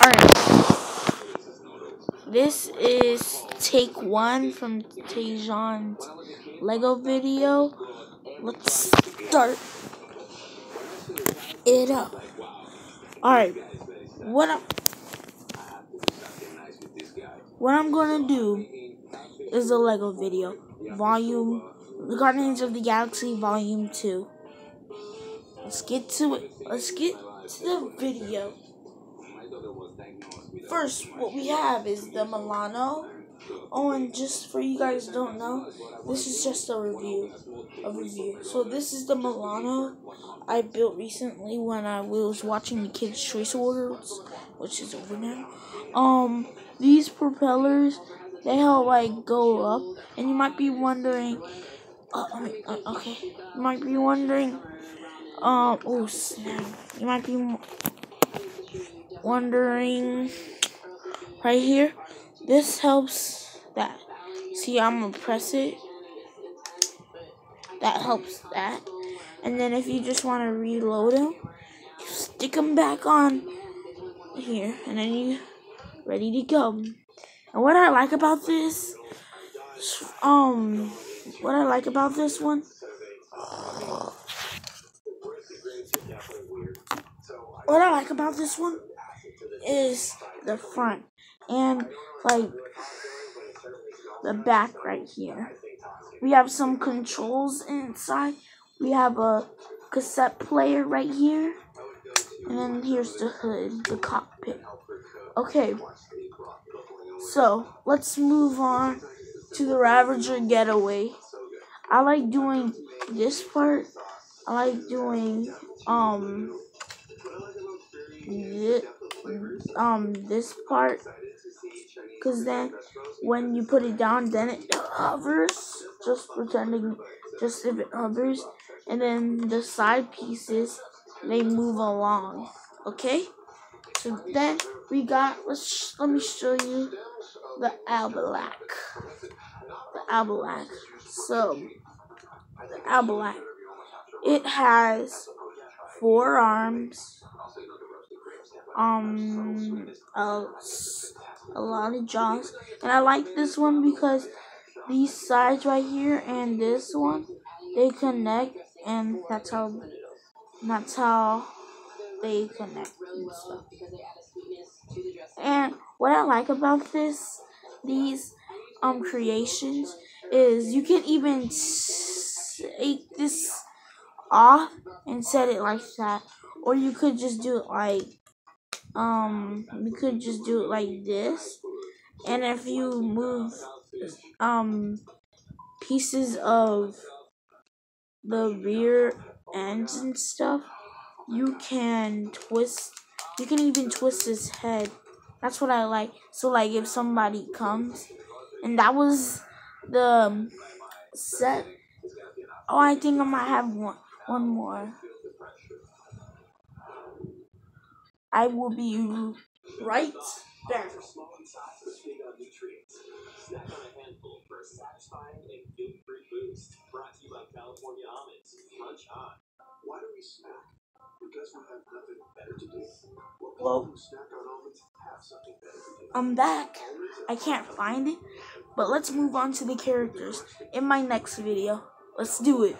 Alright. This is take one from Tajon's Lego video. Let's start it up. Alright. What I'm what I'm gonna do is a Lego video. Volume The Guardians of the Galaxy Volume 2. Let's get to it. Let's get to the video. First, what we have is the Milano. Oh, and just for you guys don't know, this is just a review. A review. So this is the Milano I built recently when I was watching the Kids Choice Awards, which is over now. Um, these propellers, they help like go up, and you might be wondering. Uh, uh, okay, you might be wondering. Um, oh snap! You might be wondering right here. This helps that. See, I'm gonna press it. That helps that. And then if you just want to reload them, stick them back on here, and then you ready to go. And what I like about this, um, what I like about this one. What I like about this one is the front and like the back right here. We have some controls inside. We have a cassette player right here. And then here's the hood, the cockpit. Okay. So, let's move on to the Ravager getaway. I like doing this part. I like doing um um this part because then when you put it down then it hovers. Just pretending just if it hovers. And then the side pieces they move along okay? So then we got let's let me show you the Abilisk the Abilisk so the Abilisk it has four arms um a, a lot of jaws and I like this one because these sides right here and this one they connect and that's how that's how they connect and stuff. And what I like about this these um creations is you can even take this off and set it like that. Or you could just do it like um you could just do it like this. And if you move um pieces of the rear ends and stuff you can twist you can even twist his head. That's what i like. So like if somebody comes and that was the set. Oh i think i might have one one more I will be right back. Snack on a handful for a satisfying and guilt-free boost. Brought to you by California Almonds. Munch on. Why do we snack? Because we have nothing better to do. Well, snack on almonds have something better to do. I'm back. I can't find it, but let's move on to the characters in my next video. Let's do it.